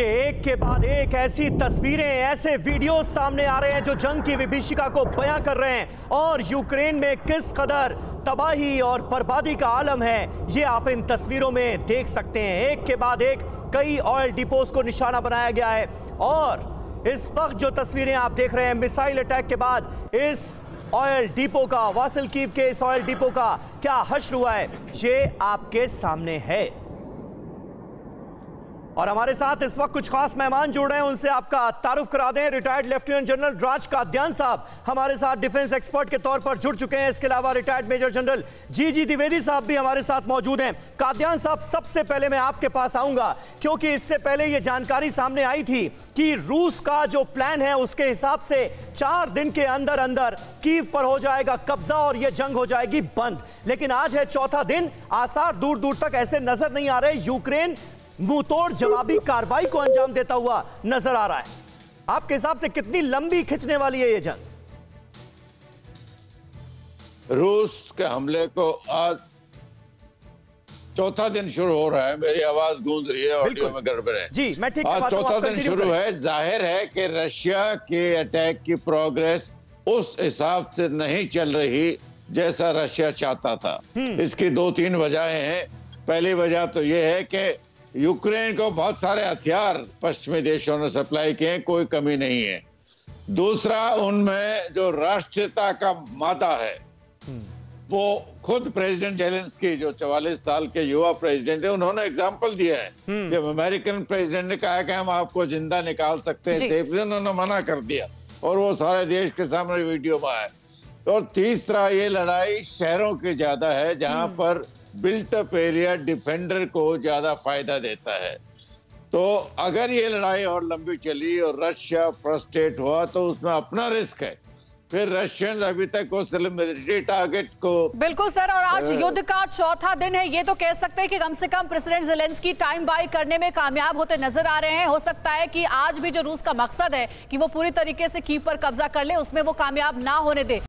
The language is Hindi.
एक के बाद एक ऐसी तस्वीरें, ऐसे वीडियो सामने आ रहे हैं जो जंग की विभीषिका को बयां कर रहे हैं। और यूक्रेन में किस कदर तबाही और बर्बादी का आलम है, ये आप इन तस्वीरों में देख सकते हैं। एक के बाद एक कई ऑयल डिपोज को निशाना बनाया गया है। और इस वक्त जो तस्वीरें आप देख रहे हैं, मिसाइल अटैक के बाद इस ऑयल डिपो का, वासिल कीव के इस ऑयल डिपो का क्या हश्र हुआ है, ये आपके सामने है। और हमारे साथ इस वक्त कुछ खास मेहमान जुड़ रहे हैं, उनसे आपका तारुफ करा दें। Retired lieutenant general Raj Kadyan साहब हमारे साथ डिफेंस एक्सपर्ट के तौर पर जुड़ चुके हैं। इसके अलावा retired major general G G Dwivedi साहब भी हमारे साथ मौजूद हैं। काद्यान साहब, सबसे पहले मैं आपके पास आऊँगा, क्योंकि इससे पहले यह जानकारी सामने आई थी कि रूस का जो प्लान है, उसके हिसाब से चार दिन के अंदर अंदर कीव पर हो जाएगा कब्जा और यह जंग हो जाएगी बंद। लेकिन आज है चौथा दिन, आसार दूर दूर तक ऐसे नज़र नहीं आ रहे। यूक्रेन मुंहतोड़ जवाबी कार्रवाई को अंजाम देता हुआ नज़र आ रहा है। आपके हिसाब से कितनी लंबी खिंचने वाली है ये जंग? रूस के हमले को आज चौथा दिन शुरू हो रहा है। मेरी आवाज़ गूंज रही है ऑडियो में गड़बड़ है जी मैं ठीक आज चौथा दिन शुरू है। ज़ाहिर है कि रशिया के अटैक की प्रोग्रेस उस हिसाब से नहीं चल रही जैसा रशिया चाहता था। हम्म। इसकी दो तीन वजहें हैं। पहली वजह तो यह है कि यूक्रेन को बहुत सारे हथियार पश्चिमी देशों ने सप्लाई किए कोई कमी नहीं है। दूसरा उनमें जो राष्ट्रीयता का मादा है वो खुद प्रेसिडेंट जेलेंस्की जो 44 साल के युवा प्रेसिडेंट है उन्होंने एग्जांपल दिया है जब अमेरिकन प्रेसिडेंट ने कहा कि हम आपको ज़िंदा निकाल सकते हैं सेफली उन्होंने मना कर दिया। और वो सारे देश के सामने वीडियो में आया और तीसरा ये लड़ाई शहरों की ज़्यादा है जहाँ पर बिल्ट अप एरिया डिफेंडर को ज़्यादा फ़ायदा देता है। तो अगर ये लड़ाई और लंबी चली और रशिया फ्रस्ट्रेट हुआ तो उसमें अपना रिस्क है। फिर रशियन अभी तक उस मिलिट्री टारगेट को बिल्कुल सर और आज युद्ध का चौथा दिन है। ये तो कह सकते हैं कि कम से कम प्रेसिडेंट जेलेंस्की टाइम बाई करने में कामयाब होते नज़र आ रहे हैं। हो सकता है कि आज भी जो रूस का मकसद है कि वो पूरी तरीके से की पर कब्जा कर ले उसमें वो कामयाब ना होने दे।